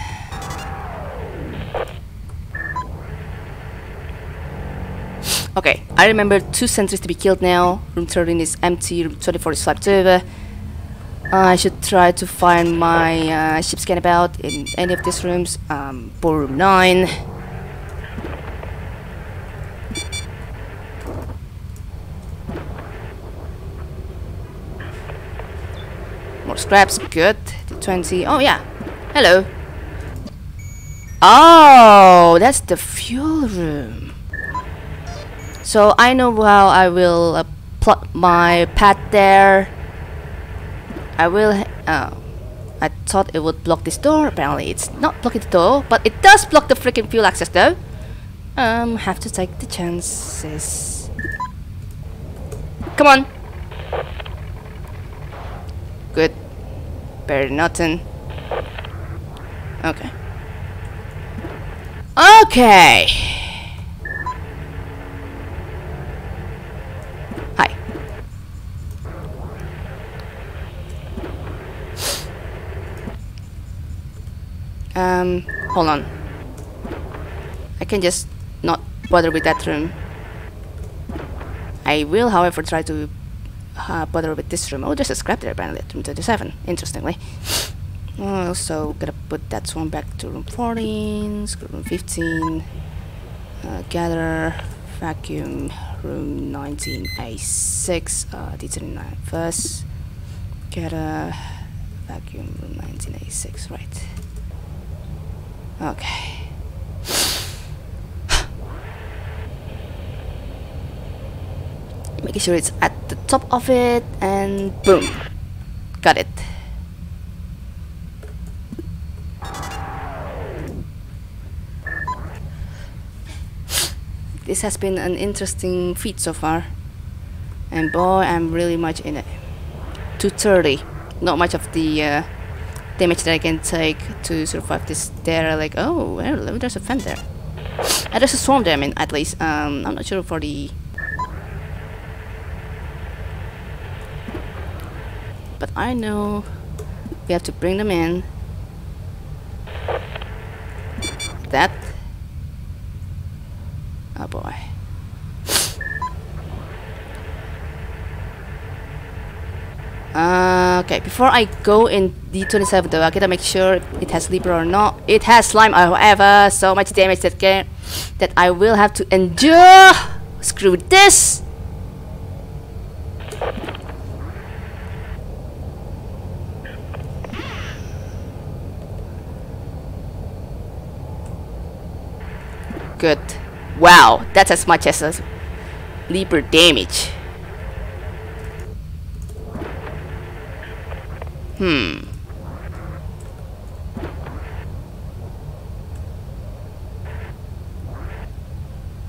Okay, I remember two sentries to be killed now. Room 13 is empty, room 24 is swiped over. I should try to find my uh, ship scan about in any of these rooms. Um, room 9. More scraps, good. The 20. Oh, yeah. Hello. Oh, that's the fuel room. So I know how I will uh, plot my path there. I will. Oh, I thought it would block this door. Apparently, it's not blocking the door, but it does block the freaking fuel access, though. Um, have to take the chances. Come on. Good. Barry nothing. Okay. Okay. Hi. Um, hold on. I can just not bother with that room. I will, however, try to uh, bother with this room. Oh, there's a scrap there apparently at room 37, interestingly. Also, gotta put that one back to room 14, room 15, uh, gather, vacuum, room 19A6, uh, D39 first, gather, vacuum, room 19A6, right. Okay. Making sure it's at the top of it and boom. Got it. This has been an interesting feat so far. And boy, I'm really much in it. 230. Not much of the uh, damage that I can take to survive this there like oh well there's a fan there. And there's a swarm there I mean at least um, I'm not sure for the but I know we have to bring them in. That. Oh boy Uh, okay, before I go in D27 though, I gotta make sure it has leaper or not. It has slime, however, so much damage that can that I will have to endure. Screw this. Good. Wow, that's as much as a leaper damage. Hmm.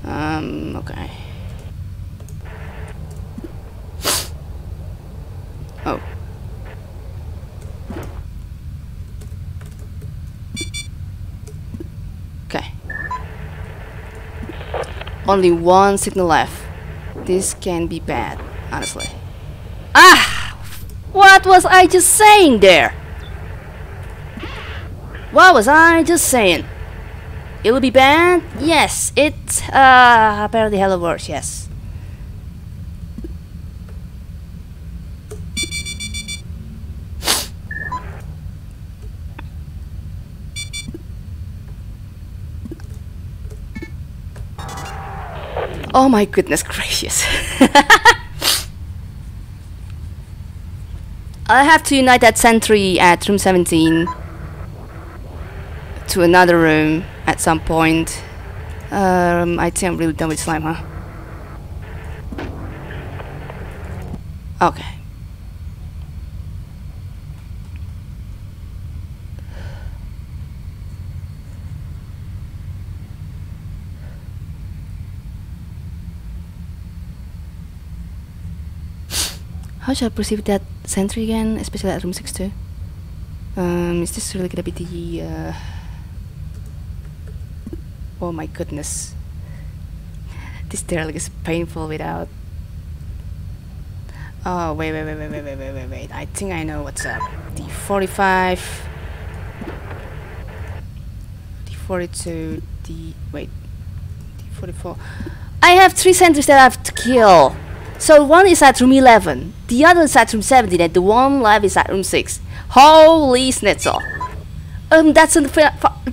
Um, okay. Oh. Okay. Only one signal left. This can be bad, honestly. What was I just saying there? What was I just saying? It'll be bad? Yes, it's uh apparently hella worse, yes. Oh my goodness gracious. I have to unite that sentry at room 17 to another room at some point. Um, I think I'm really done with slime, huh? Okay. How should I perceive that sentry again, especially at room 62? Um, is this really gonna be the... Uh... Oh my goodness. This derelict is painful without... Oh, wait, wait, wait, wait, wait, wait, wait, wait, wait. I think I know what's up. D45... D42... D... wait... D44... I have three sentries that I have to kill! So one is at room 11, the other is at room 17, and the one left is at room 6. Holy schnitzel! Um, that's the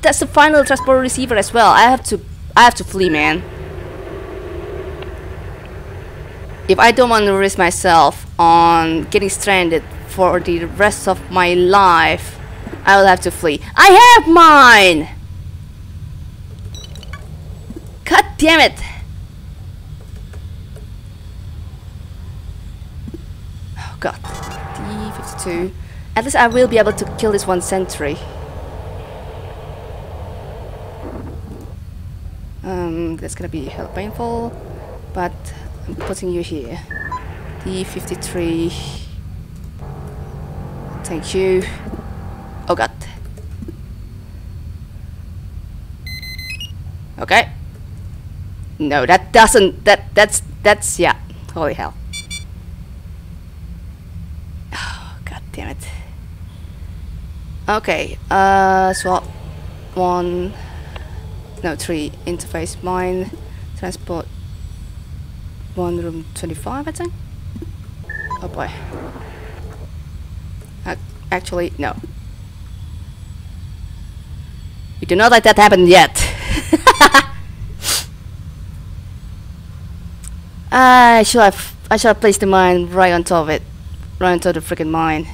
that's the final transport receiver as well. I have to I have to flee, man. If I don't want to risk myself on getting stranded for the rest of my life, I will have to flee. I have mine! God damn it! got D52. At least I will be able to kill this one sentry. Um, that's gonna be hell painful, but I'm putting you here. D53. Thank you. Oh god. Okay. No, that doesn't. That that's that's yeah. Holy hell. Damn it. Okay. Uh, swap. One. No, three. Interface mine. Transport. One room 25 I think. Oh boy. Uh, actually no. We do not let that happen yet. I should have I should have placed the mine right on top of it. Right on top of the freaking mine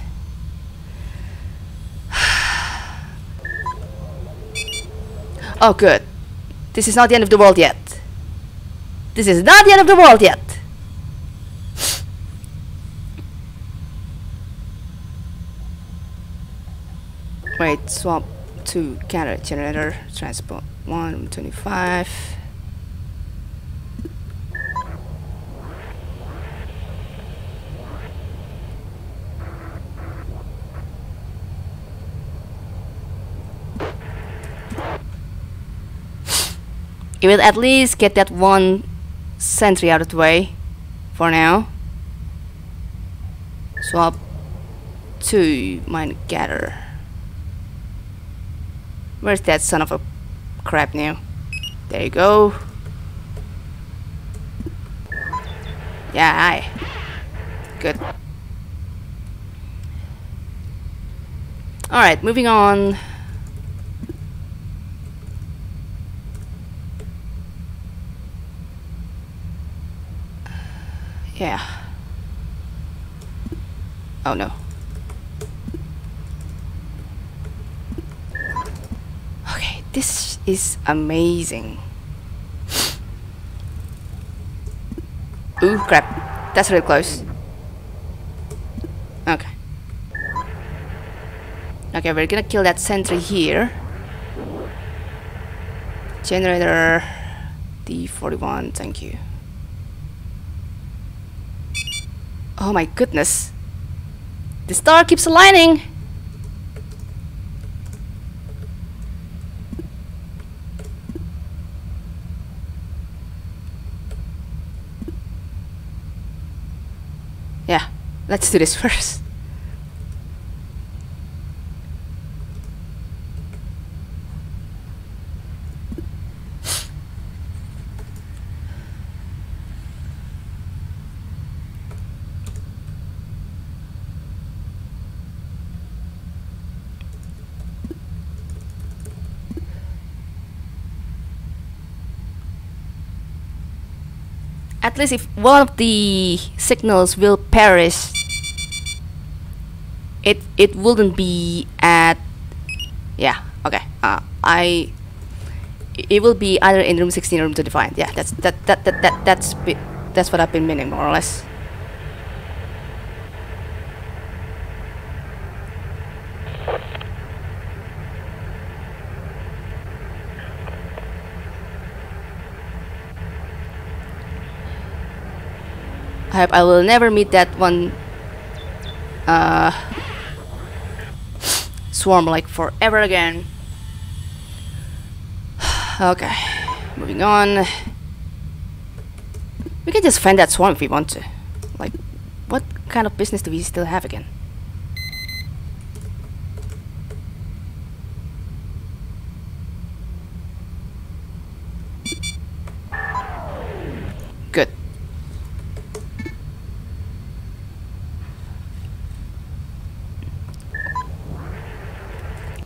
oh good this is not the end of the world yet this is not the end of the world yet. Wait, swap to counter generator, transport 125. It will at least get that one sentry out of the way for now. Swap to mine gather. Where's that son of a crap now? There you go. Yeah, aye. Good. Alright, moving on. Yeah. Oh no. Okay, this is amazing. Ooh, crap. That's really close. Okay. Okay, we're gonna kill that sentry here. Generator D41, thank you. Oh my goodness. The star keeps aligning. Yeah, let's do this first. At least if one of the signals will perish it it wouldn't be at yeah okay uh, I it will be either in room 16 or room 25 yeah that's that that that, that that's that's what I've been meaning more or less I hope I will never meet that one uh, swarm like forever again. okay, moving on. We can just find that swarm if we want to. Like, what kind of business do we still have again?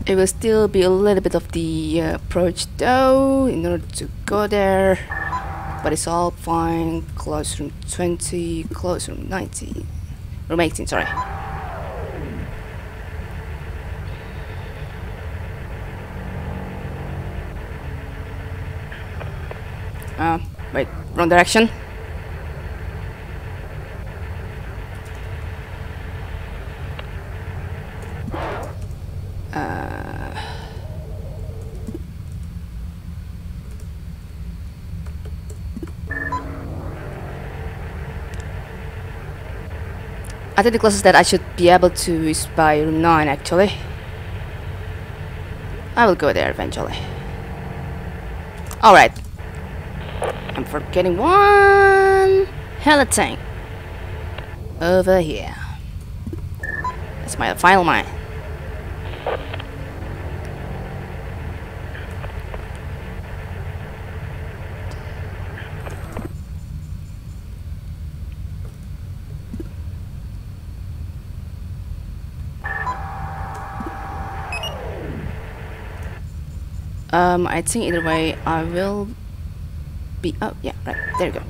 It will still be a little bit of the uh, approach though in order to go there. But it's all fine. Close room 20 close room 90 room 18 sorry. Uh, wait wrong direction think the closest that I should be able to is by room 9 actually. I will go there eventually. Alright. I'm forgetting one hella tank. Over here. That's my final mine. Um, I think either way I will be. Oh, yeah, right. There you go.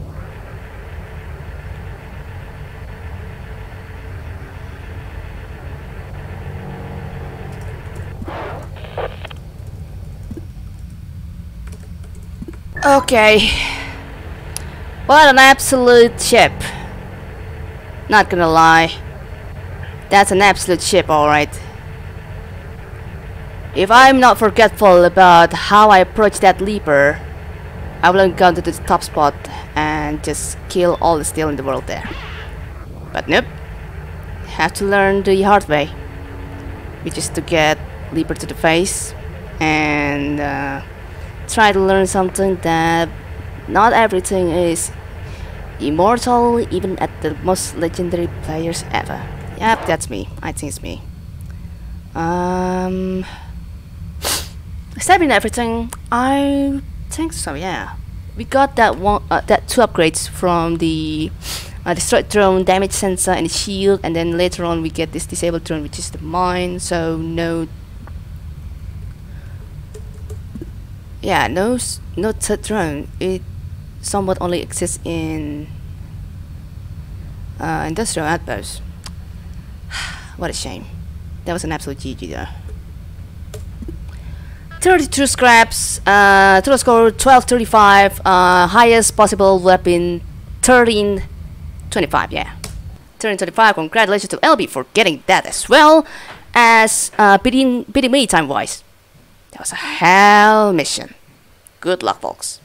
Okay. What an absolute ship. Not gonna lie. That's an absolute ship, alright. If I'm not forgetful about how I approach that leaper, I will go to the top spot and just kill all the steel in the world there. But nope. Have to learn the hard way. Which is to get leaper to the face and uh, try to learn something that not everything is immortal even at the most legendary players ever. Yep, that's me. I think it's me. Um, Stepping everything, I think so. Yeah, we got that one, uh, that two upgrades from the uh, destroyed drone, damage sensor, and the shield, and then later on we get this disabled drone, which is the mine. So no, yeah, no, no third drone. It somewhat only exists in uh, industrial outposts. what a shame. That was an absolute GG though. 32 scraps, uh, total score 1235, uh, highest possible weapon 1325, yeah. 1325, congratulations to LB for getting that as well as uh, beating, beating me time-wise. That was a hell mission. Good luck, folks.